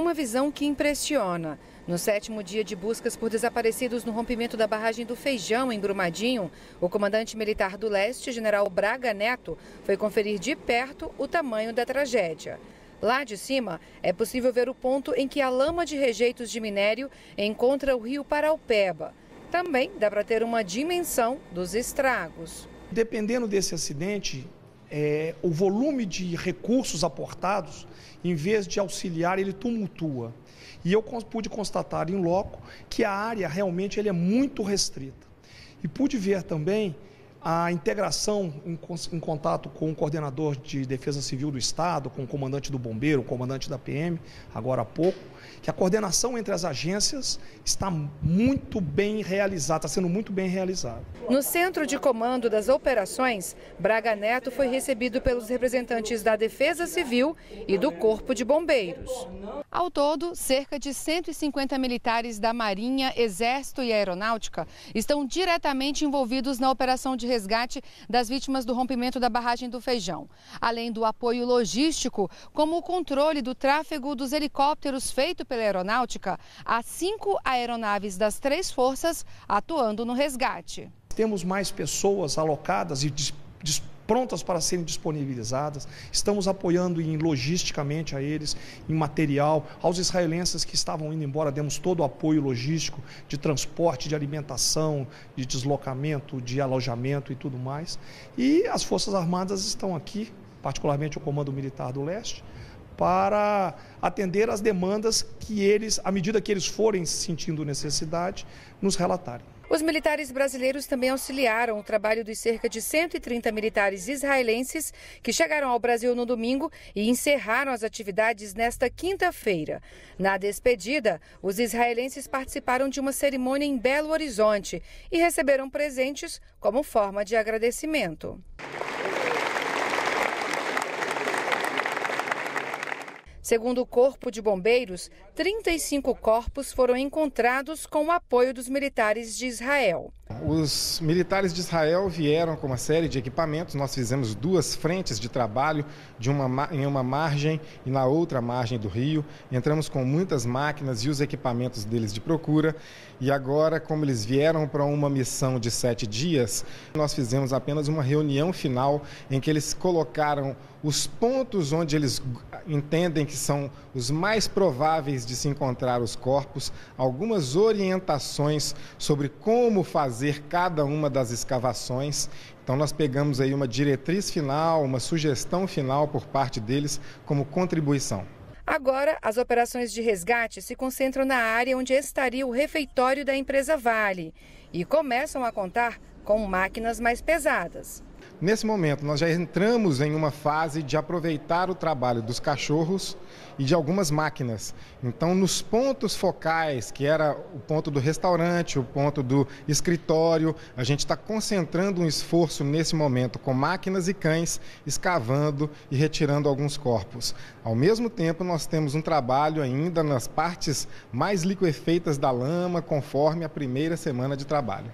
Uma visão que impressiona. No sétimo dia de buscas por desaparecidos no rompimento da barragem do Feijão, em Brumadinho, o comandante militar do leste, general Braga Neto, foi conferir de perto o tamanho da tragédia. Lá de cima, é possível ver o ponto em que a lama de rejeitos de minério encontra o rio Paraupeba. Também dá para ter uma dimensão dos estragos. Dependendo desse acidente, é, o volume de recursos aportados, em vez de auxiliar, ele tumultua. E eu pude constatar em loco que a área realmente ele é muito restrita. E pude ver também a integração em, em, contato com o coordenador de defesa civil do Estado, com o comandante do bombeiro, o comandante da PM, agora há pouco, que a coordenação entre as agências está muito bem realizada, está sendo muito bem realizada. No centro de comando das operações, Braga Neto foi recebido pelos representantes da Defesa Civil e do Corpo de Bombeiros. Ao todo, cerca de 150 militares da Marinha, Exército e Aeronáutica estão diretamente envolvidos na operação de resgate das vítimas do rompimento da barragem do Feijão, além do apoio logístico, como o controle do tráfego dos helicópteros feito pela Aeronáutica, há cinco aeronaves das três forças atuando no resgate. Temos mais pessoas alocadas e prontas para serem disponibilizadas. Estamos apoiando em logisticamente a eles, em material. Aos israelenses que estavam indo embora, demos todo o apoio logístico de transporte, de alimentação, de deslocamento, de alojamento e tudo mais. E as Forças Armadas estão aqui, particularmente o Comando Militar do Leste, para atender às demandas que eles, à medida que eles forem sentindo necessidade, nos relatarem. Os militares brasileiros também auxiliaram o trabalho dos cerca de 130 militares israelenses que chegaram ao Brasil no domingo e encerraram as atividades nesta quinta-feira. Na despedida, os israelenses participaram de uma cerimônia em Belo Horizonte e receberam presentes como forma de agradecimento. Segundo o Corpo de Bombeiros, 35 corpos foram encontrados com o apoio dos militares de Israel. Os militares de Israel vieram com uma série de equipamentos. Nós fizemos duas frentes de trabalho, de uma, em uma margem e na outra margem do rio. Entramos com muitas máquinas e os equipamentos deles de procura. E agora, como eles vieram para uma missão de sete dias, nós fizemos apenas uma reunião final em que eles colocaram os pontos onde eles entendem que são os mais prováveis de se encontrar os corpos, algumas orientações sobre como fazer cada uma das escavações. Então nós pegamos aí uma diretriz final, uma sugestão final por parte deles como contribuição. Agora, as operações de resgate se concentram na área onde estaria o refeitório da empresa Vale e começam a contar com máquinas mais pesadas. Nesse momento, nós já entramos em uma fase de aproveitar o trabalho dos cachorros e de algumas máquinas. Então, nos pontos focais, que era o ponto do restaurante, o ponto do escritório, a gente está concentrando um esforço nesse momento com máquinas e cães, escavando e retirando alguns corpos. Ao mesmo tempo, nós temos um trabalho ainda nas partes mais liquefeitas da lama, conforme a primeira semana de trabalho.